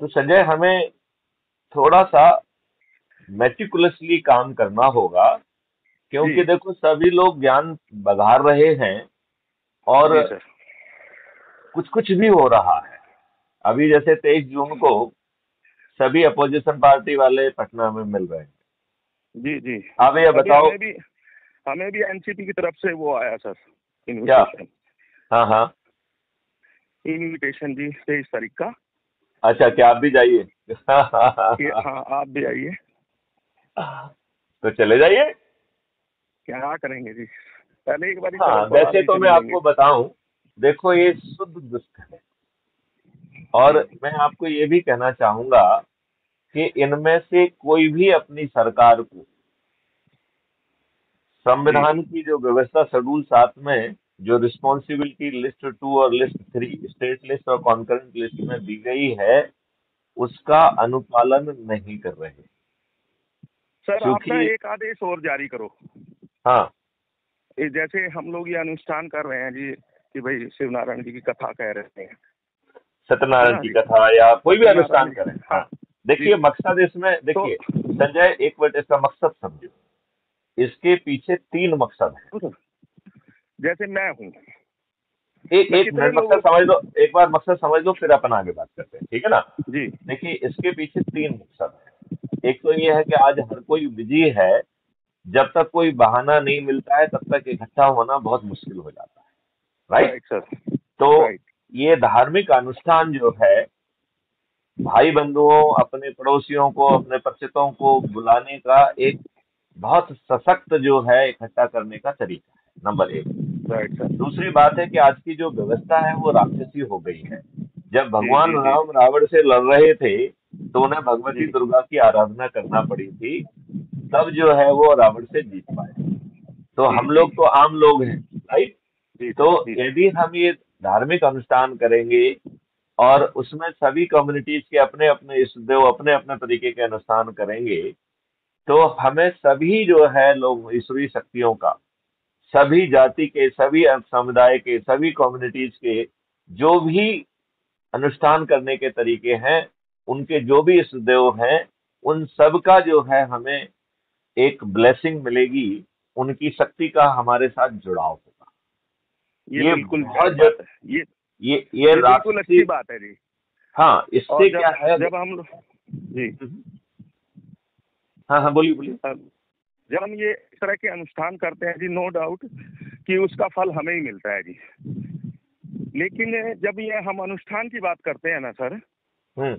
तो संजय हमें थोड़ा सा मेटिकुलसली काम करना होगा क्योंकि देखो सभी लोग ज्ञान बघार रहे हैं और कुछ कुछ भी हो रहा है। अभी जैसे तेईस जून को सभी अपोजिशन पार्टी वाले पटना में मिल रहे हैं। जी जी। अब ये बताओ हमें भी हमें भी एनसीपी की तरफ़ से वो आया सर? इनविटेशन हाँ हाँ। इनविटेशन जी तेईस तारीख का। अच्छा क्या आप भी जाइए? हाँ आप भी आइए। तो चले जाइए। क्या करेंगे जी? पहले एक बार हाँ वैसे तो मैं आपको बताऊँ देखो ये शुद्ध दुष्ट है। और मैं आपको ये भी कहना चाहूँगा कि इनमें से कोई भी अपनी सरकार को संविधान की जो व्यवस्था शेड्यूल सात में जो रिस्पॉन्सिबिलिटी लिस्ट टू और लिस्ट थ्री स्टेट लिस्ट और कॉन्करेंट लिस्ट में दी गई है उसका अनुपालन नहीं कर रहे। सर आप क्योंकि- ना एक आदेश और जारी करो। हाँ। जैसे हम लोग ये अनुष्ठान कर रहे हैं जी कि भाई शिव नारायण जी की कथा कह रहे हैं। सत्यनारायण की हाँ, कथा या कोई भी अनुष्ठान करें। हाँ, हाँ। देखिए तो मकसद इसमें देखिए संजय एक मिनट इसका मकसद समझो। इसके पीछे तीन मकसद है। जैसे मैं हूँ। एक एक मिनट मकसद समझ लो एक बार मकसद समझ लो फिर अपन आगे बात करते हैं ठीक है ना? जी। देखिए इसके पीछे तीन मकसद है। एक तो ये है कि आज हर कोई बिज़ी है जब तक कोई बहाना नहीं मिलता है तब तक इकट्ठा होना बहुत मुश्किल हो जाता है राइट सर तो ये धार्मिक अनुष्ठान जो है भाई बंधुओं अपने पड़ोसियों को अपने परिचितों को बुलाने का एक बहुत सशक्त जो है इकट्ठा करने का तरीका है नंबर एक। राइट सर दूसरी बात है कि आज की जो व्यवस्था है वो राक्षसी हो गई है। जब भगवान। राम रावण से लड़ रहे थे तो उन्हें भगवती दुर्गा की आराधना करना पड़ी थी। तब जो है वो रावण से जीत पाए। तो हम लोग तो आम लोग हैं राइट तो यदि हम ये धार्मिक अनुष्ठान करेंगे और उसमें सभी कम्युनिटीज के अपने अपने इष्टदेव अपने अपने तरीके के अनुष्ठान करेंगे। तो हमें सभी जो है लोग ईश्वरीय शक्तियों का सभी जाति के सभी समुदाय के सभी कम्युनिटीज के जो भी अनुष्ठान करने के तरीके हैं उनके जो भी इष्टदेव हैं उन सब का जो है हमें एक ब्लेसिंग मिलेगी उनकी शक्ति का हमारे साथ जुड़ाव होगा। ये, ये बिल्कुल बहुत ये ये ये ये बिल्कुल अच्छी बात है जी। हाँ इससे क्या है? जब हम जी। हाँ हाँ बोलिए बोलिए। जब हम ये इस तरह के अनुष्ठान करते हैं जी नो डाउट कि उसका फल हमें ही मिलता है जी। लेकिन जब ये हम अनुष्ठान की बात करते हैं ना सर हम्म।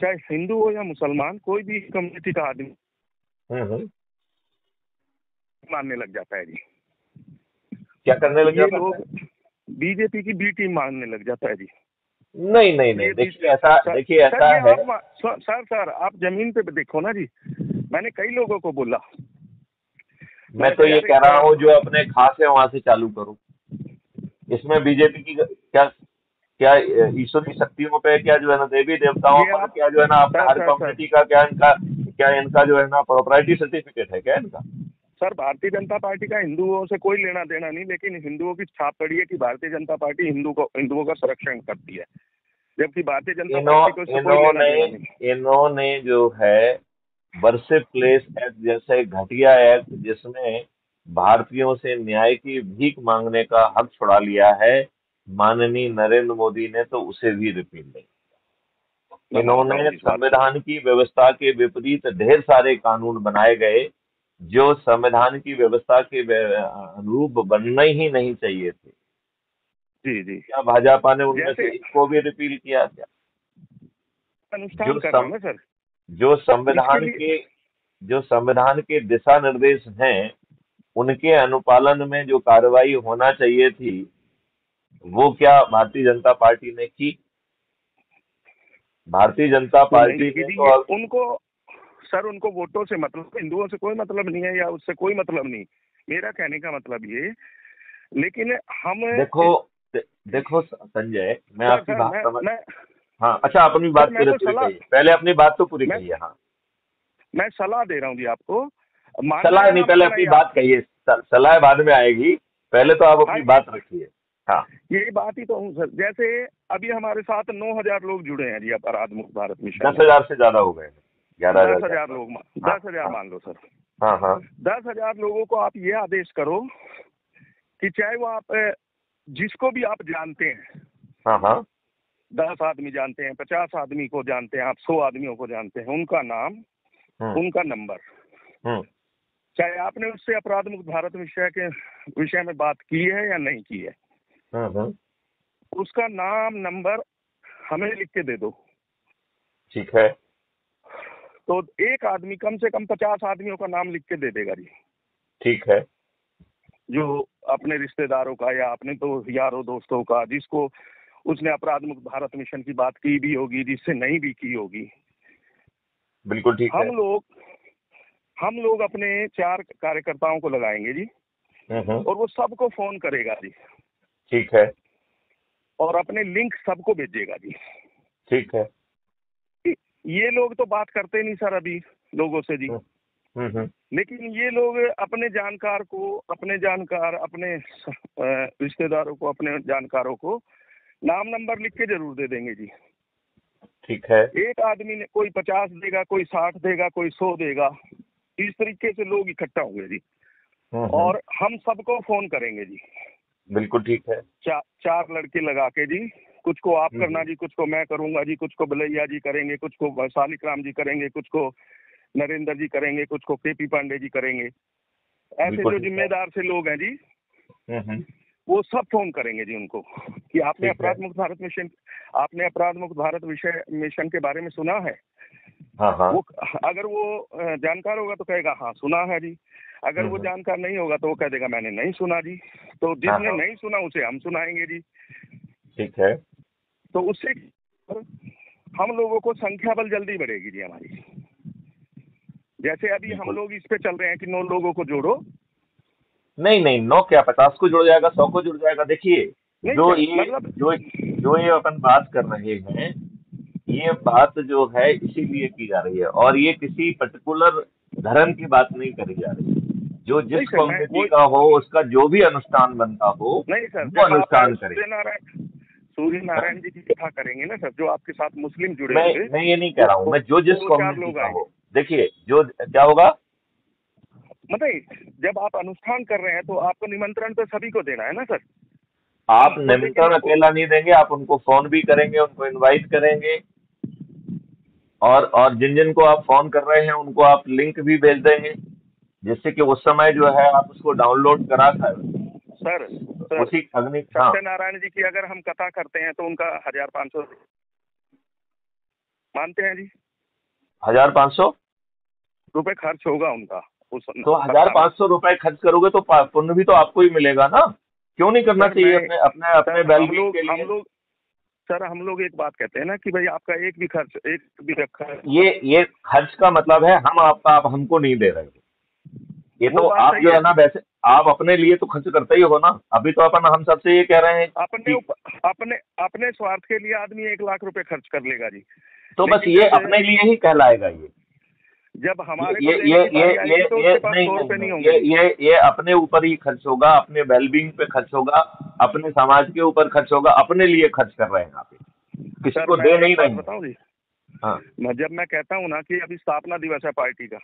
चाहे हिंदू हो या मुसलमान कोई भी कम्युनिटी का आदमी हम्म हम्म। मानने लग जाता है जी। क्या करने लग जाता लोग है? बीजेपी की बी टीम मानने लग जाता है जी। नहीं नहीं नहीं देखिए ऐसा देखिए ऐसा है। सर सर, आप ज़मीन पे देखो ना जी। मैंने कई लोगों को बोला मैं तो ये कह रहा हूँ जो अपने खास है वहाँ से चालू करो। इसमें बीजेपी की क्या क्या ईश्वरी शक्तियों पे क्या जो है ना देवी देवताओं पर क्या जो है ना सर, हर कम्युनिटी का क्या इनका क्या इनका जो है ना प्रॉपर्टी सर्टिफिकेट है क्या इनका? सर भारतीय जनता पार्टी का हिंदुओं से कोई लेना देना नहीं लेकिन हिंदुओं की छाप पड़ी है कि भारतीय जनता पार्टी हिंदू को हिंदुओं का संरक्षण करती है। जबकि भारतीय जनता पार्टी को इन्होंने इन्होंने जो है वर्शिप प्लेस एक्ट जैसे घटिया एक्ट जिसमें भारतीयों से न्याय की भीख मांगने का हक छुड़ा लिया है। माननीय नरेंद्र मोदी ने तो उसे भी रिपील नहीं किया। इन्होंने संविधान की व्यवस्था के विपरीत ढेर सारे कानून बनाए गए जो संविधान की व्यवस्था के अनुरूप बनना ही नहीं चाहिए थे। जी जी। क्या भाजपा ने उनमें से इसको भी रिपील किया क्या? अनुष्ठान जो कर रहे हैं सम- सर। जो संविधान के जो संविधान के दिशा निर्देश हैं उनके अनुपालन में जो कार्रवाई होना चाहिए थी वो क्या भारतीय जनता पार्टी ने की? भारतीय जनता पार्टी ने की तो अब- उनको सर उनको वोटों से मतलब हिंदुओं से कोई मतलब नहीं है या उससे कोई मतलब नहीं। मेरा कहने का मतलब ये लेकिन हम देखो दे, देखो संजय मैं आपकी बात समझ मैं हाँ अच्छा आप अपनी बात पूरी तो पूरी कहिए। पहले अपनी बात तो पूरी कहिए हाँ। मैं सलाह दे रहा हूँ जी आपको। सलाह नहीं पहले अपनी बात कहिए। सलाह बाद में आएगी। पहले तो आप अपनी हाँ। बात रखिए। हाँ। यही बात ही तो हूँ सर। जैसे अभी हमारे साथ नौ हज़ार लोग जुड़े हैं जी अपराध मुक्त भारत मिशन। दस हज़ार से ज़्यादा हो गए ग्यारह दस हज़ार लोग हाँ, दस हज़ार। मान लो सर। हाँ हाँ। दस हज़ार लोगों को आप ये आदेश करो कि चाहे वो आप जिसको भी आप जानते हैं हाँ हाँ। दस आदमी जानते हैं पचास आदमी को जानते हैं आप सौ आदमियों को जानते हैं उनका नाम हम्म, उनका नंबर। हम्म, चाहे आपने उससे अपराध मुक्त भारत विषय के विषय में बात की है या नहीं की है। हम्म, हम्म, उसका नाम नंबर हमें लिख के दे दो। ठीक है। तो एक आदमी कम से कम पचास आदमियों का नाम लिख के दे देगा जी। ठीक है। जो अपने रिश्तेदारों का या अपने तो यारों दोस्तों का जिसको उसने अपराध मुक्त भारत मिशन की बात की भी होगी जिससे नहीं भी की होगी। बिल्कुल ठीक है। हम लोग हम लोग अपने चार कार्यकर्ताओं को लगाएँगे जी। हम्म, हम्म, और वो सबको फ़ोन करेगा जी। ठीक है। और अपने लिंक सबको भेजेगा जी। ठीक है। ये लोग तो बात करते नहीं सर अभी लोगों से जी। हम्म, लेकिन ये लोग अपने जानकार को अपने जानकार अपने रिश्तेदारों को अपने जानकारों को नाम नंबर लिख के ज़रूर दे देंगे जी। ठीक है। एक आदमी ने कोई पचास देगा कोई साठ देगा कोई सौ देगा इस तरीके से लोग इकट्ठा होंगे जी। हम्म, हम्म, और हम सबको फ़ोन करेंगे जी। बिल्कुल ठीक है। चा, चार लड़के लगा के जी कुछ को आप हम्म। करना जी कुछ को मैं करूँगा जी कुछ को बलैया जी करेंगे कुछ को सालिक राम जी करेंगे कुछ को नरेंद्र जी करेंगे कुछ को केपी पांडे जी करेंगे। ऐसे जो जिम्मेदार से लोग हैं जी वो सब फ़ोन करेंगे जी उनको कि आपने अपराध मुक्त भारत मिशन आपने अपराध मुक्त भारत विषय मिशन के बारे में सुना है? हाँ हाँ। वो अगर वो जानकार होगा तो कहेगा हाँ सुना है जी। अगर वो हम्म। जानकार नहीं होगा तो वो कह देगा मैंने नहीं सुना जी। तो जिसने हाँ। नहीं सुना उसे हम सुनाएँगे जी। ठीक है। तो उससे हम लोगों को संख्या बल जल्दी बढ़ेगी जी हमारी। जैसे अभी हम लोग इस पे चल रहे हैं कि नौ लोगों को जोड़ो। नहीं नहीं नौ क्या पचास को जुड़ जाएगा सौ को जुड़ जाएगा। देखिए जो ये मतलब- जो जो ये अपन बात कर रहे हैं ये बात जो है इसीलिए की जा रही है और ये किसी पर्टिकुलर धर्म की बात नहीं करी जा रही। जो जिस कम्युनिटी का हो उसका जो भी अनुष्ठान बनता हो नहीं सर वो अनुष्ठान करे। सूर्य नारायण जी की कथा करेंगे ना सर जो आपके साथ मुस्लिम जुड़े मैं मैं ये नहीं कह रहा हूँ मैं जो जिस कम्युनिटी का हो देखिए जो क्या होगा? मतलब जब आप अनुष्ठान कर रहे हैं तो आपको निमंत्रण तो सभी को देना है ना सर? आप निमंत्रण अकेला नहीं देंगे आप उनको फ़ोन भी करेंगे उनको इनवाइट करेंगे। और और जिन जिन को आप फ़ोन कर रहे हैं उनको आप लिंक भी भेज देंगे जिससे कि उस समय जो है आप उसको डाउनलोड करा कर सर सर उसी अग्नि हाँ। सत्यनारायण जी की अगर हम कथा करते हैं तो उनका हज़ार पाँच सौ मानते हैं जी? हज़ार पाँच सौ? रुपए खर्च होगा उनका। उस तो हज़ार पाँच सौ रुपए खर्च करोगे तो पुण्य भी तो आपको ही मिलेगा ना? क्यों नहीं करना चाहिए अपने अपने अपने हम वेलबींग के हम लिए लोग सर हम लोग एक बात कहते हैं ना कि भाई आपका एक भी खर्च एक भी खर्च ये ये खर्च का मतलब है हम आपका आप हमको नहीं दे रहे ये तो आप जो है। है। ना वैसे आप अपने लिए तो खर्च करते ही हो ना। अभी तो अपन हम सबसे ये कह रहे हैं अपने अपने अपने स्वार्थ के लिए आदमी एक लाख रुपए खर्च कर लेगा जी। तो बस ये अपने लिए ही कहलाएगा ये। जब हमारे ये ये ये ये तो ये नहीं ये ये ये अपने ऊपर ही खर्च होगा अपने वेलबींग पे खर्च होगा अपने समाज के ऊपर खर्च होगा अपने लिए खर्च कर रहे हैं आप। किसी को दे नहीं रहे बताऊँ जी? हाँ। जब मैं कहता हूँ ना कि अभी स्थापना दिवस है पार्टी का।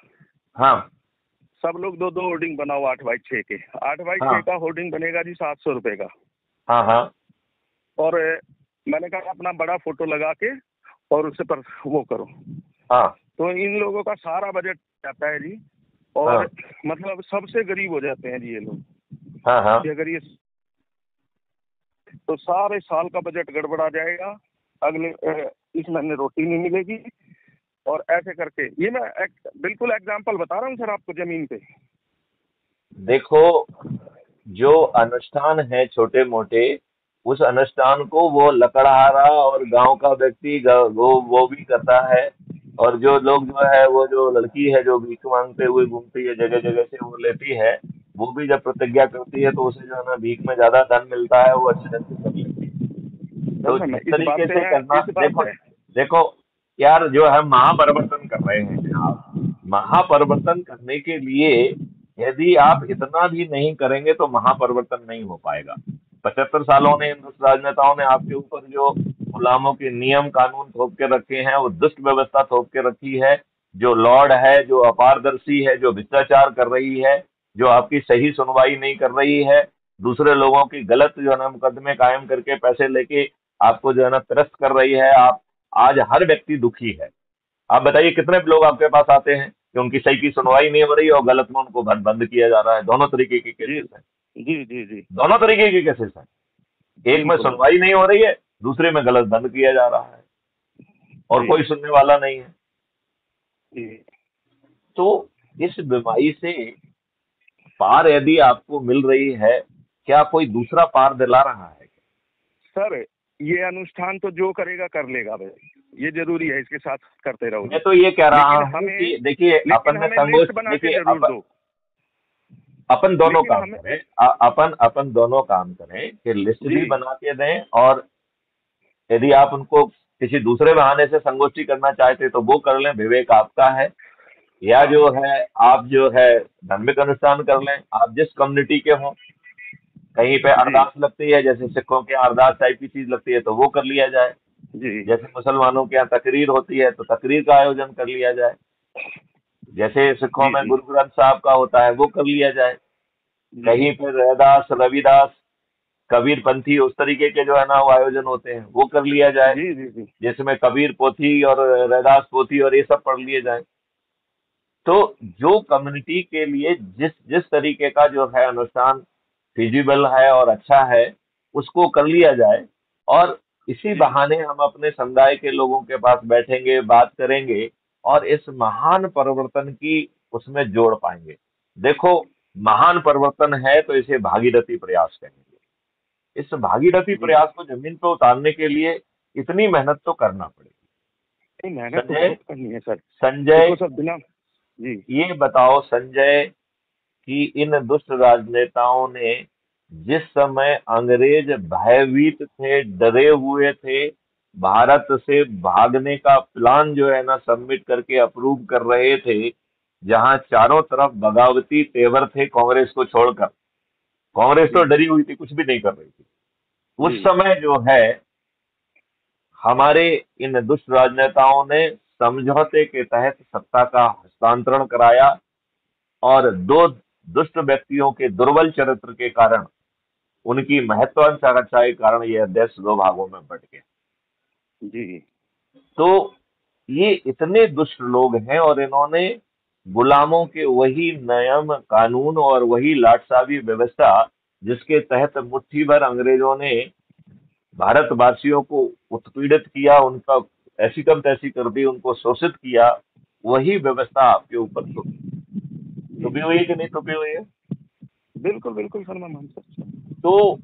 हाँ। सब लोग दो दो होर्डिंग बनाओ आठ बाई छः के। आठ बाई हाँ। छः का होर्डिंग बनेगा जी सात सौ रुपए का। हाँ हाँ। और मैंने कहा अपना बड़ा फ़ोटो लगा के और उससे पर वो करो। हाँ। तो इन लोगों का सारा बजट जाता है जी। और हाँ। मतलब सबसे गरीब हो जाते हैं जी ये लोग। हाँ हाँ। अगर ये तो सारे साल का बजट गड़बड़ा जाएगा अगले इस महीने रोटी नहीं मिलेगी। और ऐसे करके ये मैं एक, बिल्कुल एग्ज़ाम्पल बता रहा हूँ सर आपको ज़मीन पे। देखो जो अनुष्ठान है छोटे मोटे उस अनुष्ठान को वो लकड़हारा और गाँव का व्यक्ति वो वो भी करता है। और जो लोग जो है वो जो लड़की है जो भीख मांगते हुए घूमती है जगह जगह से वो लेती है वो भी जब प्रतिज्ञा करती है तो उसे जो है ना भीख में ज़्यादा धन मिलता है वो अच्छे ढंग से कर लेती है। तो इस तरीके से करना देखो देखो यार जो है महापरिवर्तन कर रहे हैं आप महापरिवर्तन करने के लिए यदि आप इतना भी नहीं करेंगे तो महापरिवर्तन नहीं हो पाएगा। पचहत्तर सालों ने हिंदुस्त राजनेताओं ने आपके ऊपर जो गुलामों के नियम कानून थोप के रखे हैं वो दुष्ट व्यवस्था थोप के रखी है जो लॉर्ड है जो अपारदर्शी है जो भ्रष्टाचार कर रही है जो आपकी सही सुनवाई नहीं कर रही है दूसरे लोगों की गलत जो है ना मुकदमे कायम करके पैसे लेके आपको जो है ना त्रस्त कर रही है आप आज हर व्यक्ति दुखी है। आप बताइए कितने लोग आपके पास आते हैं कि उनकी सही की सुनवाई नहीं हो रही और गलत में उनको बंद किया जा रहा है? दोनों तरीके के केसेस हैं। जी जी जी। दोनों तरीके के केसेस हैं। एक में सुनवाई नहीं हो रही है दूसरे में गलत बंद किया जा रहा है और कोई सुनने वाला नहीं है। तो इस बीमारी से पार यदि आपको मिल रही है क्या कोई दूसरा पार दिला रहा है? सर ये अनुष्ठान तो जो करेगा कर लेगा भाई। ये ज़रूरी है इसके साथ करते रहो। मैं तो ये कह रहा हूँ कि देखिए अपन संगोष्ठ देखिए अपन, अपन दोनों काम करें। अपन अपन दोनों काम करें कि लिस्ट भी बना के दें और यदि आप उनको किसी दूसरे बहाने से संगोष्ठी करना चाहते तो वो कर लें विवेक आपका है। या जो है आप जो है धार्मिक अनुष्ठान कर लें आप जिस कम्युनिटी के हों कहीं पे अरदास लगती है जैसे सिखों के अरदास टाइप की चीज़ लगती है तो वो कर लिया जाए। जी। जैसे मुसलमानों के यहाँ तकरीर होती है तो तकरीर का आयोजन कर लिया जाए। जैसे सिखों में गुरु ग्रंथ साहब का होता है वो कर लिया जाए। कहीं पे रैदास रविदास कबीर पंथी उस तरीके के जो है ना वो आयोजन होते हैं वो कर लिया जाए। जी जी जी। जिसमें कबीर पोथी और रैदास पोथी और ये सब पढ़ लिए जाए। तो जो कम्युनिटी के लिए जिस जिस तरीके का जो है अनुष्ठान फिजिबल है और अच्छा है उसको कर लिया जाए और इसी बहाने हम अपने समुदाय के लोगों के पास बैठेंगे बात करेंगे और इस महान परिवर्तन की उसमें जोड़ पाएँगे। देखो महान परिवर्तन है तो इसे भागीरथी प्रयास कहेंगे इस भागीरथी प्रयास को ज़मीन पर उतारने के लिए इतनी मेहनत तो करना पड़ेगी। मेहनत तो करनी है सर। संजय बिना जी। ये बताओ संजय कि इन दुष्ट राजनेताओं ने जिस समय अंग्रेज़ भयभीत थे डरे हुए थे भारत से भागने का प्लान जो है ना सबमिट करके अप्रूव कर रहे थे जहाँ चारों तरफ़ बगावती तेवर थे कांग्रेस को छोड़कर। कांग्रेस तो डरी हुई थी कुछ भी नहीं कर रही थी। उस समय जो है हमारे इन दुष्ट राजनेताओं ने समझौते के तहत सत्ता का हस्तांतरण कराया और दो दुष्ट व्यक्तियों के दुर्बल चरित्र के कारण उनकी महत्वाकांक्षा के कारण यह देश दो भागों में बट गया जी। तो ये इतने दुष्ट लोग हैं और इन्होंने गुलामों के वही नियम कानून और वही लाटसावी व्यवस्था जिसके तहत मुट्ठी भर अंग्रेज़ों ने भारतवासियों को उत्पीड़ित किया उनका ऐसी कम तैसी कर दी उनको शोषित किया वही व्यवस्था आपके ऊपर थुपी हुई है कि नहीं थुपी हुई है? बिल्कुल बिल्कुल सर तो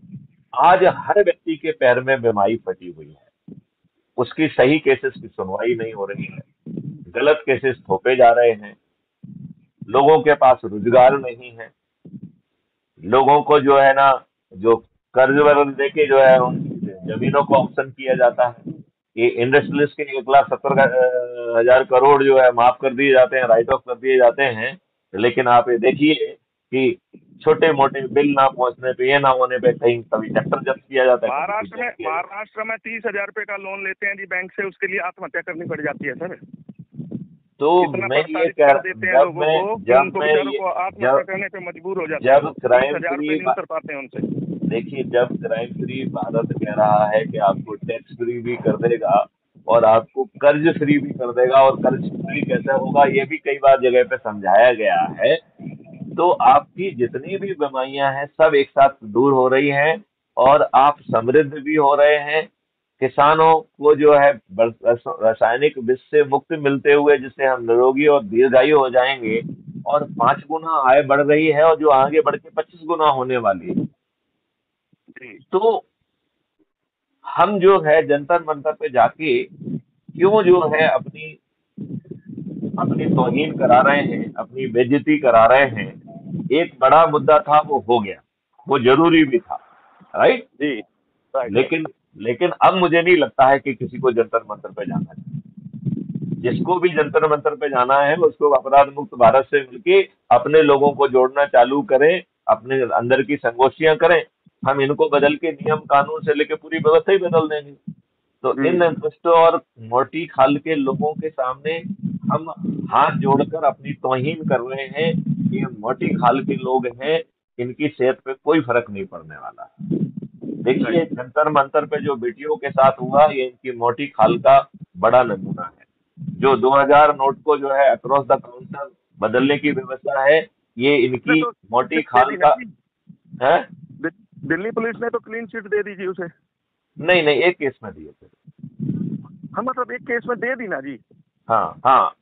आज हर व्यक्ति के पैर में बीमारी फटी हुई है। उसकी सही केसेस की सुनवाई नहीं हो रही है। गलत केसेस थोपे जा रहे हैं। लोगों के पास रोज़गार नहीं है। लोगों को जो है ना जो कर्ज वर्ज देके जो है उन जमीनों को ऑप्शन किया जाता है। ये इंडस्ट्रियलिस्ट के एक लाख सत्तर हज़ार करोड़ जो है माफ़ कर दिए जाते हैं राइट ऑफ़ कर दिए जाते हैं। लेकिन आप ये देखिए कि छोटे मोटे बिल ना पहुँचने पे ये ना होने पे कहीं कभी ट्रैक्टर जब्त किया जाता है महाराष्ट्र में महाराष्ट्र में तीस हज़ार रुपए का लोन लेते हैं जी बैंक से उसके लिए आत्महत्या करनी पड़ जाती है सर। तो मैं ये कह जब मैं जब मैं जब मजबूर हो जाते जब क्राइम फ्री कर पाते हैं उनसे। देखिए जब क्राइम फ्री भारत कह रहा है कि आपको टैक्स फ्री भी कर देगा और आपको कर्ज फ्री भी कर देगा और कर्ज फ्री कैसे होगा ये भी कई बार जगह पे समझाया गया है। तो आपकी जितनी भी बीमारियाँ हैं सब एक साथ दूर हो रही हैं और आप समृद्ध भी हो रहे हैं। किसानों को जो है रासायनिक विष से मुक्ति मिलते हुए जिससे हम निरोगी और दीर्घायु हो जाएँगे और पाँच गुना आय बढ़ रही है और जो आगे बढ़ के पच्चीस गुना होने वाली है। तो हम जो है जंतर मंतर पे जाके क्यों जो है अपनी अपनी तोहीन करा रहे हैं अपनी बेजती करा रहे हैं एक बड़ा मुद्दा था वो हो गया। वो ज़रूरी भी था राइट जी। लेकिन लेकिन अब मुझे नहीं लगता है कि किसी को जंतर मंतर पे जाना चाहिए जिसको भी जंतर मंतर पे जाना है उसको अपराध मुक्त भारत से मिलकर अपने लोगों को जोड़ना चालू करें अपने अंदर की संगोष्ठियाँ करें। हम इनको बदल के नियम कानून से लेकर पूरी व्यवस्था ही बदल देंगे। तो इन दुष्टों और मोटी खाल के लोगों के सामने हम हाथ जोड़कर अपनी तोहीन कर रहे हैं ये मोटी खाल के लोग हैं इनकी सेहत पे कोई फ़र्क नहीं पड़ने वाला। देखिए जंतर मंतर पे जो बेटियों के साथ हुआ ये इनकी मोटी खाल का बड़ा नमूना है। जो 2000 नोट को जो है अक्रॉस द काउंटर बदलने की व्यवस्था है ये इनकी तो मोटी खाल का है? दिल्ली पुलिस ने तो क्लीन चिट दे दी जी उसे। नहीं नहीं एक केस में दिए थे। हम मतलब एक केस में दे दी ना जी। हाँ हाँ।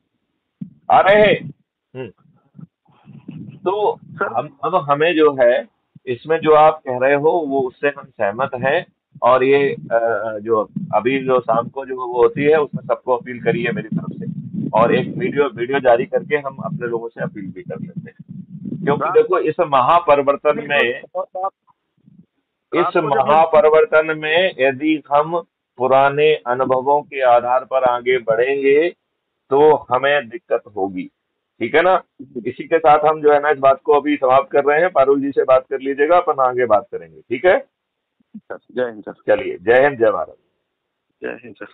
आ रहे हैं। हम्म। तो हम अब हमें जो है इसमें जो आप कह रहे हो वो उससे हम सहमत हैं और ये जो अभी जो शाम को जो वो होती है उसमें सबको अपील करी है मेरी तरफ़ से। और एक वीडियो वीडियो जारी करके हम अपने लोगों से अपील भी कर लेते हैं। क्योंकि देखो इस महापरिवर्तन में इस महापरिवर्तन में यदि हम पुराने अनुभवों के आधार पर आगे बढ़ेंगे तो हमें दिक्कत होगी। ठीक है ना? इसी के साथ हम जो है ना इस बात को अभी समाप्त कर रहे हैं। पारुल जी से बात कर लीजिएगा अपन आगे बात करेंगे। ठीक है? जय हिंद सर। चलिए जय हिंद जय भारत। जय हिंद सर।